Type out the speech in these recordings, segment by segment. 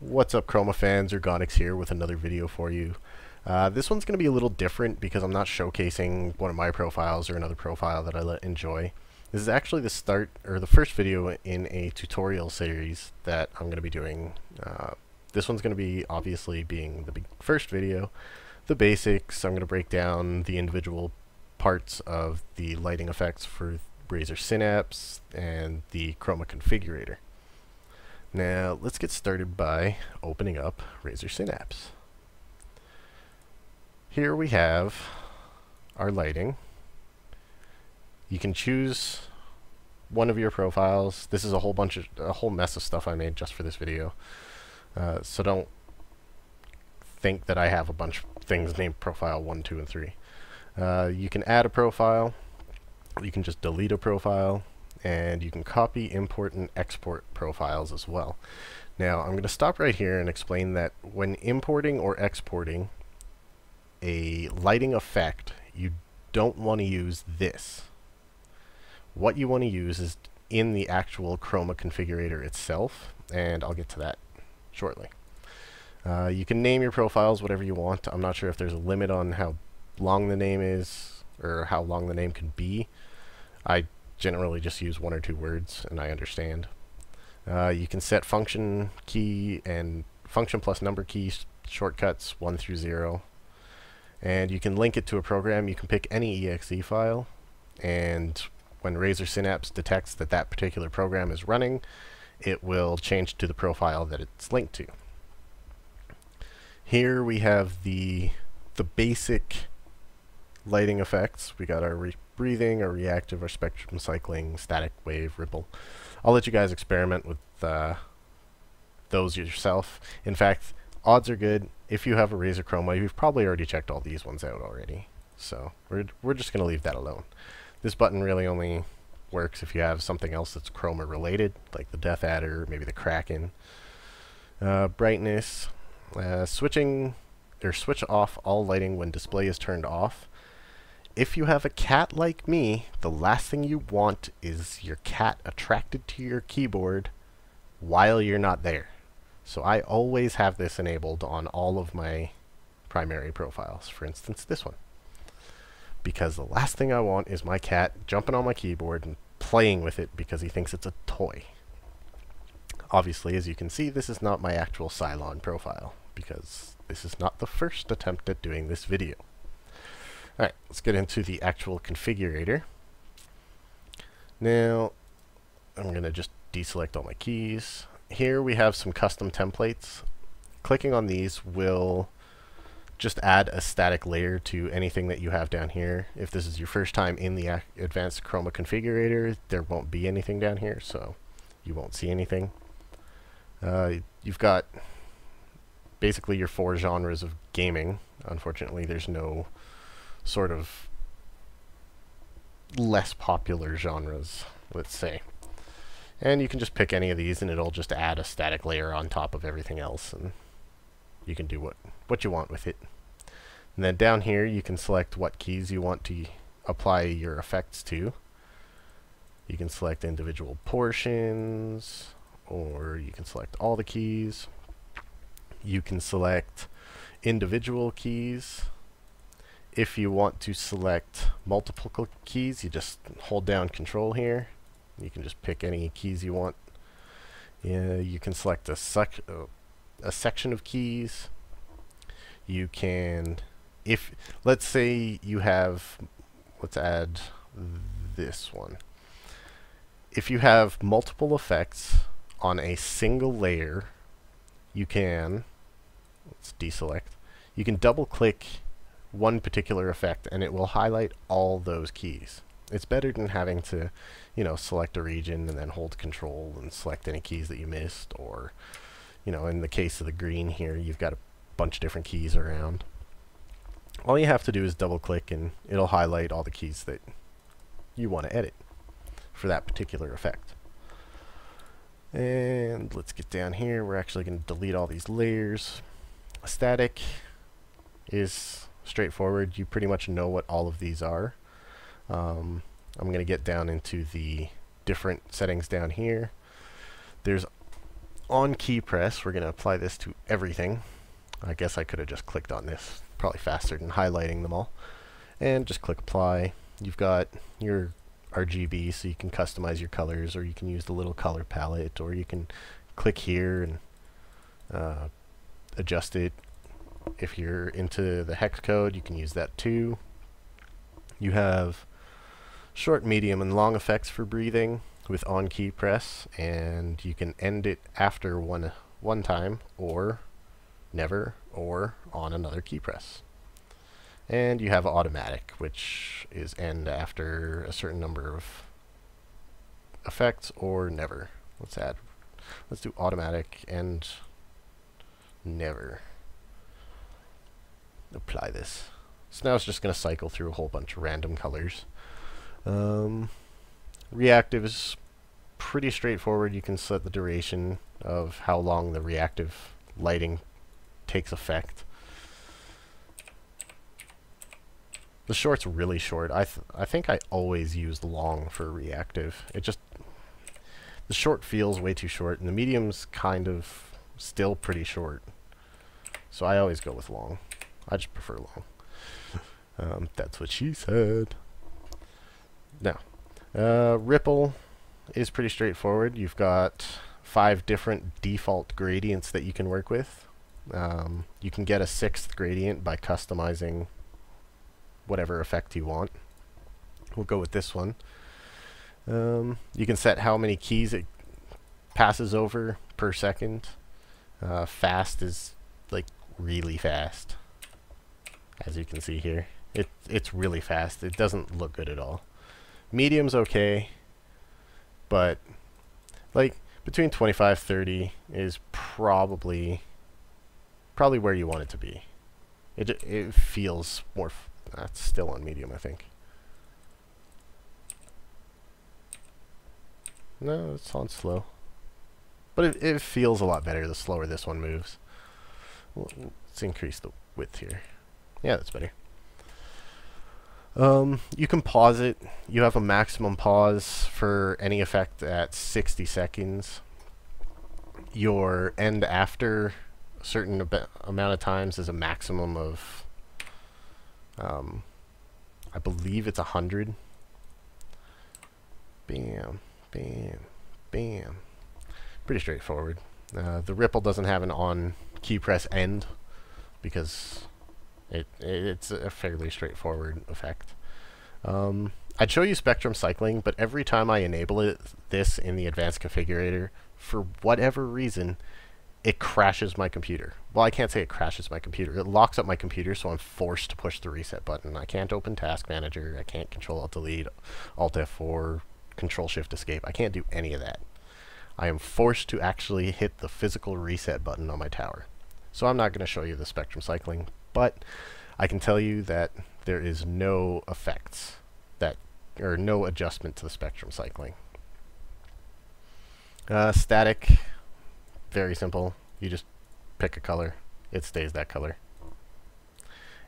What's up Chroma fans, Ergonyx here with another video for you. Uh, this one's going to be a little different because I'm not showcasing one of my profiles or another profile that I enjoy. This is actually the start, or the first video in a tutorial series that I'm going to be doing. Uh, this one's going to be obviously being the first video, the basics. I'm going to break down the individual parts of the lighting effects for Razer Synapse and the Chroma configurator. Now, let's get started by opening up Razer Synapse. Here we have our lighting. You can choose one of your profiles. This is a whole bunch of, a whole mess of stuff I made just for this video. Uh, so don't think that I have a bunch of things named profile 1, 2, and 3. Uh, you can add a profile. You can just delete a profile and you can copy, import, and export profiles as well. Now, I'm going to stop right here and explain that when importing or exporting a lighting effect, you don't want to use this. What you want to use is in the actual Chroma configurator itself, and I'll get to that shortly. Uh, you can name your profiles whatever you want. I'm not sure if there's a limit on how long the name is or how long the name can be. I generally just use one or two words and I understand. Uh, you can set function key and function plus number key shortcuts 1 through 0 and you can link it to a program. You can pick any exe file and when Razer Synapse detects that that particular program is running it will change to the profile that it's linked to. Here we have the the basic lighting effects. We got our breathing, or reactive, or spectrum cycling, static wave, ripple. I'll let you guys experiment with uh, those yourself. In fact, odds are good. If you have a Razer Chroma, you've probably already checked all these ones out already. So we're, we're just going to leave that alone. This button really only works if you have something else that's Chroma related, like the Death Adder, maybe the Kraken. Uh, brightness, uh, switching or switch off all lighting when display is turned off if you have a cat like me, the last thing you want is your cat attracted to your keyboard while you're not there. So I always have this enabled on all of my primary profiles. For instance, this one. Because the last thing I want is my cat jumping on my keyboard and playing with it because he thinks it's a toy. Obviously, as you can see, this is not my actual Cylon profile because this is not the first attempt at doing this video. Alright, let's get into the actual configurator. Now, I'm going to just deselect all my keys. Here we have some custom templates. Clicking on these will just add a static layer to anything that you have down here. If this is your first time in the advanced Chroma configurator, there won't be anything down here, so you won't see anything. Uh, you've got basically your four genres of gaming. Unfortunately, there's no sort of less popular genres, let's say. And you can just pick any of these and it'll just add a static layer on top of everything else and you can do what, what you want with it. And then down here you can select what keys you want to apply your effects to. You can select individual portions or you can select all the keys. You can select individual keys if you want to select multiple keys, you just hold down control here. You can just pick any keys you want. You can select a, sec uh, a section of keys. You can, if, let's say you have, let's add this one. If you have multiple effects on a single layer, you can, let's deselect, you can double click one particular effect and it will highlight all those keys. It's better than having to, you know, select a region and then hold control and select any keys that you missed or, you know, in the case of the green here, you've got a bunch of different keys around. All you have to do is double click and it'll highlight all the keys that you want to edit for that particular effect. And let's get down here. We're actually going to delete all these layers. Static is straightforward. You pretty much know what all of these are. Um, I'm going to get down into the different settings down here. There's on key press, we're going to apply this to everything. I guess I could have just clicked on this, probably faster than highlighting them all. And just click apply. You've got your RGB so you can customize your colors or you can use the little color palette or you can click here and uh, adjust it. If you're into the hex code, you can use that too. You have short, medium, and long effects for breathing with on key press and you can end it after one one time or never or on another key press. And you have automatic, which is end after a certain number of effects or never. Let's add, let's do automatic and never. Apply this. So now it's just going to cycle through a whole bunch of random colors. Um, reactive is pretty straightforward. You can set the duration of how long the reactive lighting takes effect. The short's really short. I th I think I always use long for reactive. It just the short feels way too short, and the medium's kind of still pretty short. So I always go with long. I just prefer long. um, that's what she said. Now, uh, ripple is pretty straightforward. You've got five different default gradients that you can work with. Um, you can get a sixth gradient by customizing whatever effect you want. We'll go with this one. Um, you can set how many keys it passes over per second. Uh, fast is like really fast, as you can see here. It it's really fast. It doesn't look good at all. Medium's okay, but like between 25 30 is probably probably where you want it to be. It it feels more that's still on medium, I think. No, it's on slow. But it, it feels a lot better the slower this one moves. Let's increase the width here. Yeah, that's better. Um, you can pause it. You have a maximum pause for any effect at 60 seconds. Your end after a certain amount of times is a maximum of um, I believe it's a hundred. Bam, bam, bam. Pretty straightforward. Uh, the ripple doesn't have an on key press end because it, it it's a fairly straightforward effect. Um, I'd show you spectrum cycling, but every time I enable it, this in the advanced configurator, for whatever reason, it crashes my computer. Well, I can't say it crashes my computer. It locks up my computer, so I'm forced to push the reset button. I can't open Task Manager. I can't Control Alt Delete, Alt F4, Control Shift Escape. I can't do any of that. I am forced to actually hit the physical reset button on my tower. So I'm not going to show you the spectrum cycling, but I can tell you that there is no effects that or no adjustment to the spectrum cycling. Uh, static very simple. You just pick a color. It stays that color.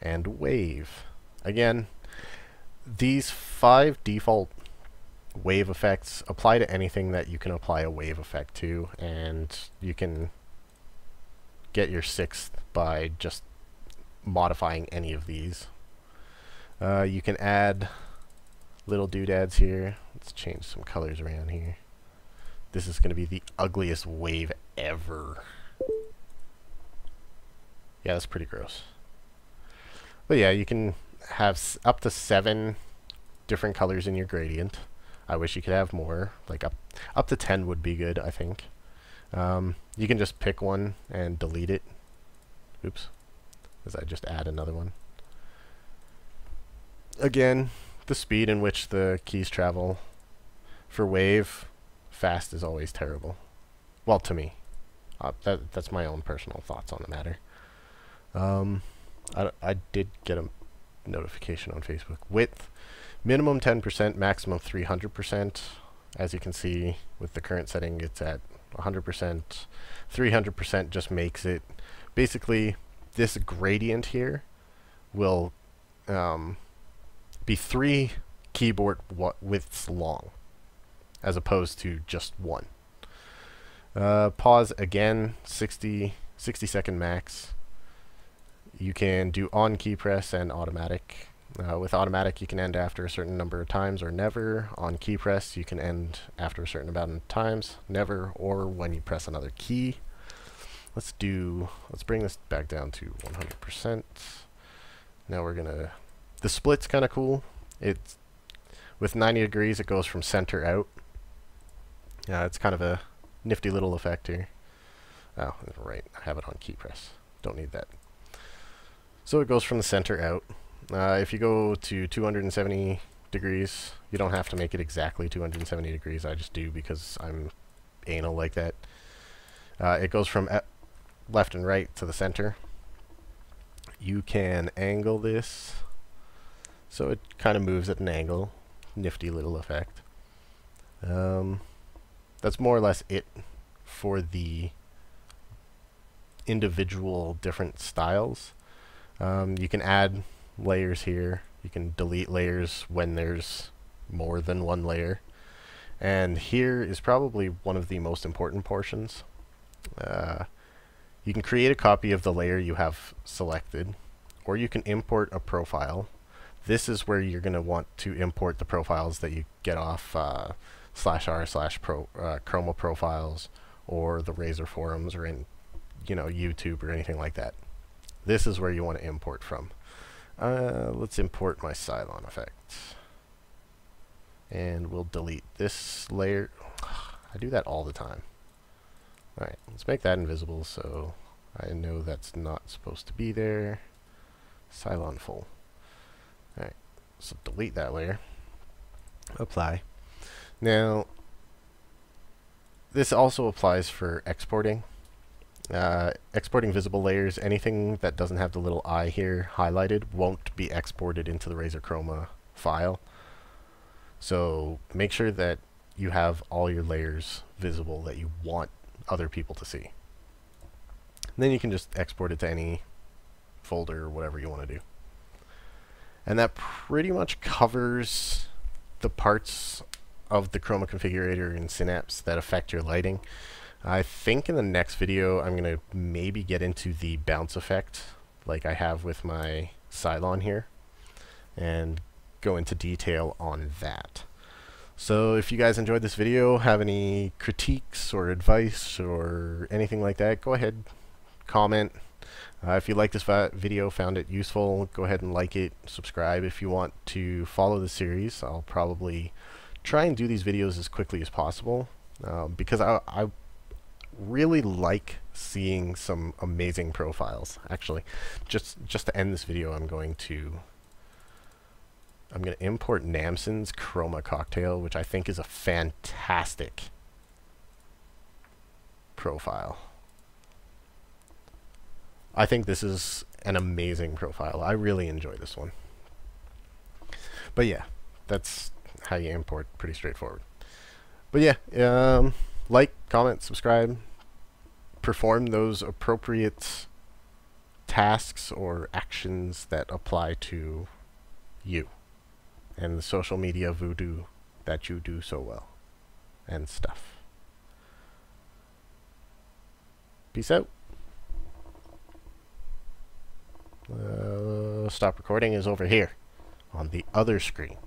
And wave. Again, these five default wave effects apply to anything that you can apply a wave effect to, and you can get your sixth by just modifying any of these. Uh, you can add little doodads here. Let's change some colors around here. This is going to be the ugliest wave ever. Yeah, that's pretty gross. But yeah, you can have up to seven different colors in your gradient. I wish you could have more. Like up up to 10 would be good, I think. Um, you can just pick one and delete it. Oops. As I just add another one. Again, the speed in which the keys travel. For wave, fast is always terrible. Well, to me. Uh, that, that's my own personal thoughts on the matter. Um, I, I did get a notification on Facebook. Width, minimum 10%, maximum 300%. As you can see, with the current setting, it's at 100%. 300% just makes it... Basically, this gradient here will um, be three keyboard widths long as opposed to just one. Uh, pause again, 60, 60 second max. You can do on key press and automatic. Uh, with automatic, you can end after a certain number of times or never. On key press, you can end after a certain amount of times, never, or when you press another key. Let's do, let's bring this back down to 100%. Now we're gonna, the split's kind of cool. It's, with 90 degrees, it goes from center out. Yeah, it's kind of a nifty little effect here. Oh, right, I have it on key press. Don't need that. So it goes from the center out. Uh, if you go to 270 degrees, you don't have to make it exactly 270 degrees. I just do because I'm anal like that. Uh, it goes from left and right to the center. You can angle this so it kind of moves at an angle. Nifty little effect. Um, that's more or less it for the individual different styles. Um, you can add layers here. You can delete layers when there's more than one layer. And here is probably one of the most important portions. Uh, you can create a copy of the layer you have selected, or you can import a profile. This is where you're going to want to import the profiles that you get off uh, slash r slash pro uh, Chroma profiles or the Razer forums or in you know YouTube or anything like that. This is where you want to import from. Uh, let's import my Cylon effect. And we'll delete this layer. I do that all the time. Alright, let's make that invisible so I know that's not supposed to be there. Cylon full. Alright, so delete that layer. Apply. Now, this also applies for exporting. Uh, exporting visible layers, anything that doesn't have the little eye here highlighted won't be exported into the Razer Chroma file. So make sure that you have all your layers visible that you want other people to see. And then you can just export it to any folder or whatever you want to do. And that pretty much covers the parts of the Chroma configurator in Synapse that affect your lighting. I think in the next video I'm going to maybe get into the bounce effect like I have with my Cylon here and go into detail on that. So if you guys enjoyed this video, have any critiques or advice or anything like that, go ahead, comment. Uh, if you like this video, found it useful, go ahead and like it, subscribe if you want to follow the series. I'll probably try and do these videos as quickly as possible um, because I, I really like seeing some amazing profiles. Actually, just just to end this video, I'm going to I'm going to import Namson's Chroma Cocktail, which I think is a fantastic profile. I think this is an amazing profile. I really enjoy this one. But yeah, that's how you import. Pretty straightforward. But yeah, um, like, comment, subscribe, perform those appropriate tasks or actions that apply to you and the social media voodoo that you do so well and stuff. Peace out. Uh, stop recording is over here on the other screen.